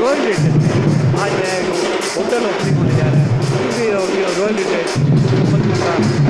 roll it ಹಾಗೆ hotel opening ಮಾಡಿದ್ದಾರೆ ಇಲ್ಲಿ ಅವ್ರಿಗೆ ರೋಲ್ ಇಟ್